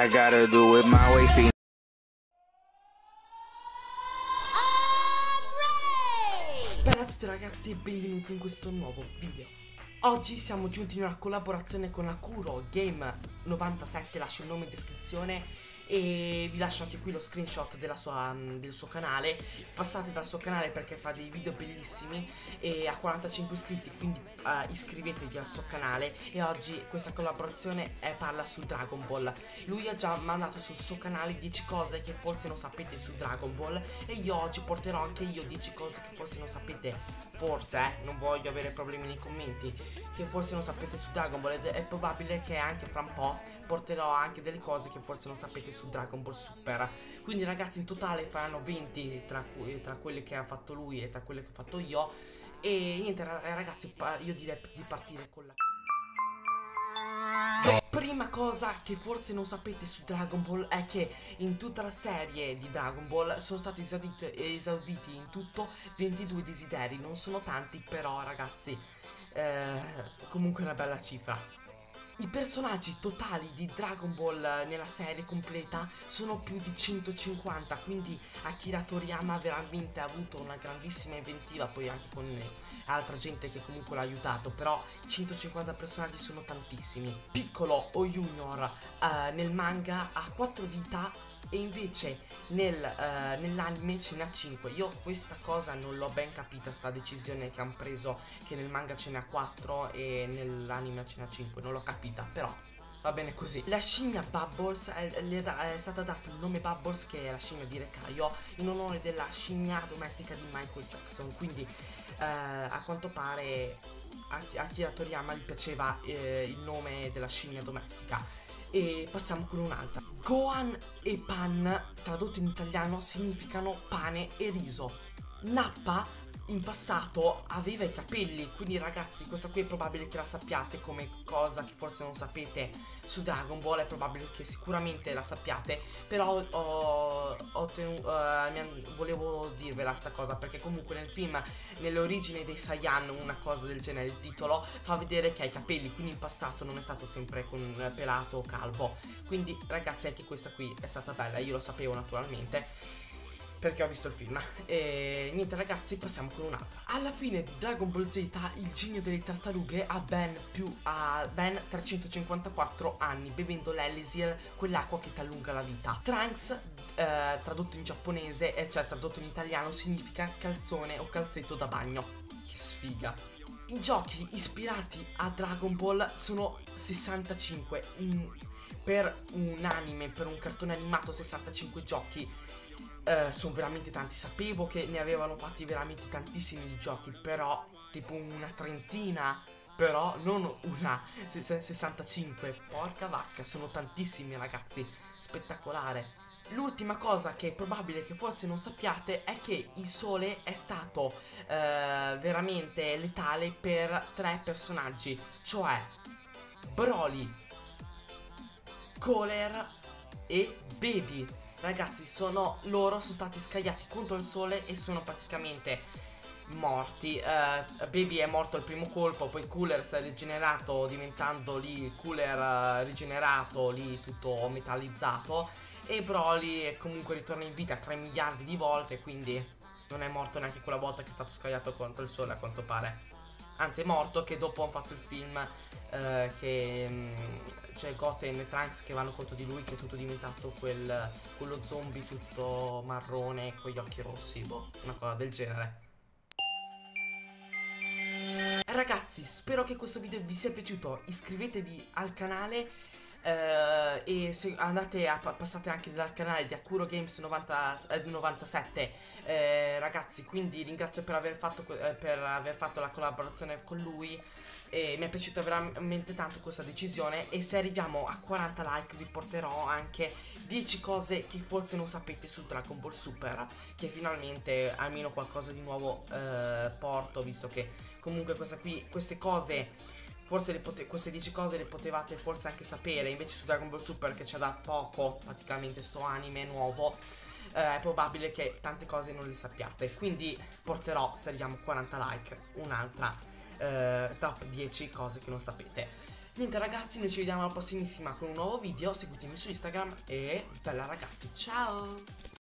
I gotta do it my way. See Bella a tutti ragazzi e benvenuti in questo nuovo video Oggi siamo giunti in una collaborazione con Akuro Game 97, lascio il nome in descrizione e vi lascio anche qui lo screenshot sua, del suo canale. Passate dal suo canale perché fa dei video bellissimi. E ha 45 iscritti quindi uh, iscrivetevi al suo canale. E oggi questa collaborazione è, parla su Dragon Ball. Lui ha già mandato sul suo canale 10 cose che forse non sapete su Dragon Ball. E io oggi porterò anche io 10 cose che forse non sapete. Forse eh, non voglio avere problemi nei commenti. Che forse non sapete su Dragon Ball. Ed è probabile che anche fra un po' porterò anche delle cose che forse non sapete su Dragon Ball Super. Quindi ragazzi in totale faranno 20 tra, tra quelle che ha fatto lui e tra quelle che ho fatto io. E niente ragazzi io direi di partire con la... Prima cosa che forse non sapete su Dragon Ball è che in tutta la serie di Dragon Ball sono stati esauditi, esauditi in tutto 22 desideri, non sono tanti però ragazzi, eh, comunque una bella cifra. I personaggi totali di Dragon Ball nella serie completa sono più di 150, quindi Akira Toriyama veramente ha avuto una grandissima inventiva, poi anche con altra gente che comunque l'ha aiutato, però 150 personaggi sono tantissimi. Piccolo o Junior uh, nel manga ha 4 dita e invece nel, uh, nell'anime ce n'ha 5 io questa cosa non l'ho ben capita sta decisione che hanno preso che nel manga ce n'ha 4 e nell'anime ce n'ha 5 non l'ho capita però va bene così. La scimmia Bubbles è, è, stata dato il nome Bubbles che è la scimmia di Rekaio in onore della scimmia domestica di Michael Jackson. Quindi uh, a quanto pare a, a Kira Toriyama gli piaceva eh, il nome della scimmia domestica e passiamo con un'altra. Gohan e Pan, tradotto in italiano, significano pane e riso. Nappa in passato aveva i capelli, quindi ragazzi questa qui è probabile che la sappiate come cosa che forse non sapete su Dragon Ball, è probabile che sicuramente la sappiate, però ho, ho tenu, uh, volevo dirvela sta cosa perché comunque nel film, nelle origini dei Saiyan, una cosa del genere, il titolo fa vedere che ha i capelli, quindi in passato non è stato sempre con pelato o calvo, quindi ragazzi anche questa qui è stata bella, io lo sapevo naturalmente perché ho visto il film. E niente ragazzi, passiamo con un'altra. Alla fine di Dragon Ball Z, il genio delle tartarughe ha ben più ha ben 354 anni, bevendo l'Elisir, quell'acqua che ti allunga la vita. Trunks, eh, tradotto in giapponese, eh, cioè tradotto in italiano, significa calzone o calzetto da bagno. Che sfiga. I giochi ispirati a Dragon Ball sono 65. Mm, per un anime, per un cartone animato, 65 giochi eh, sono veramente tanti. Sapevo che ne avevano fatti veramente tantissimi di giochi, però tipo una trentina. Però non una 65. Porca vacca, sono tantissimi ragazzi. Spettacolare. L'ultima cosa che è probabile che forse non sappiate è che il sole è stato eh, veramente letale per tre personaggi, cioè Broly, Kohler e Baby. Ragazzi, sono loro sono stati scagliati contro il sole e sono praticamente morti. Uh, Baby è morto al primo colpo, poi Cooler si è rigenerato diventando lì Cooler uh, rigenerato, lì tutto metallizzato. E Broly comunque ritorna in vita 3 miliardi di volte, quindi non è morto neanche quella volta che è stato scagliato contro il sole a quanto pare. Anzi è morto che dopo hanno fatto il film uh, che um, c'è Goten e Trunks che vanno contro di lui che è tutto diventato quel, quello zombie tutto marrone con gli occhi rossi, boh, una cosa del genere. Ragazzi, spero che questo video vi sia piaciuto, iscrivetevi al canale eh, e se andate a passate anche dal canale di Akuro Games 90, eh, 97 eh, ragazzi quindi ringrazio per aver, fatto, eh, per aver fatto la collaborazione con lui. E mi è piaciuta veramente tanto questa decisione. E se arriviamo a 40 like vi porterò anche 10 cose che forse non sapete su Dragon Ball Super che finalmente almeno qualcosa di nuovo eh, porto visto che comunque qui, queste cose forse queste 10 cose le potevate forse anche sapere invece su Dragon Ball Super che c'è da poco praticamente sto anime nuovo eh, è probabile che tante cose non le sappiate quindi porterò se arriviamo a 40 like un'altra eh, top 10 cose che non sapete. Niente ragazzi, noi ci vediamo alla prossimissima con un nuovo video. Seguitemi su Instagram e bella ragazzi, ciao!